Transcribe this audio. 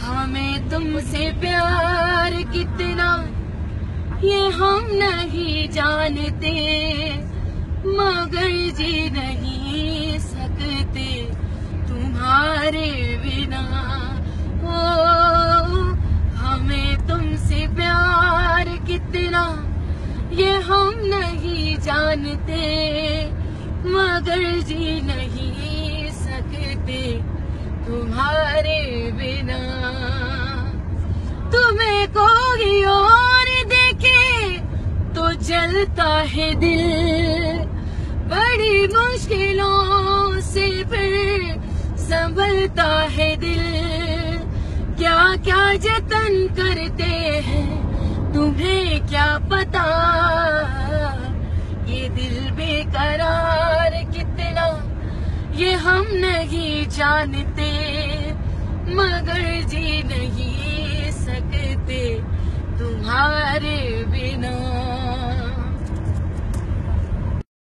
हमें तुमसे प्यार कितना, ये हम नहीं जानते, मगर जी नहीं सकते तुम्हारे बिना। ओ, हमें तुमसे प्यार कितना, ये हम नहीं जानते, मगर जी नहीं सकते तुम्हारे बिना। करता है दिल। बड़ी मुश्किलों से फिर संभलता है दिल। क्या क्या जतन करते हैं, तुम्हें क्या पता? ये दिल बेकरार कितना, ये हम नहीं जानते। मगर जी नहीं सकते, तुम्हारे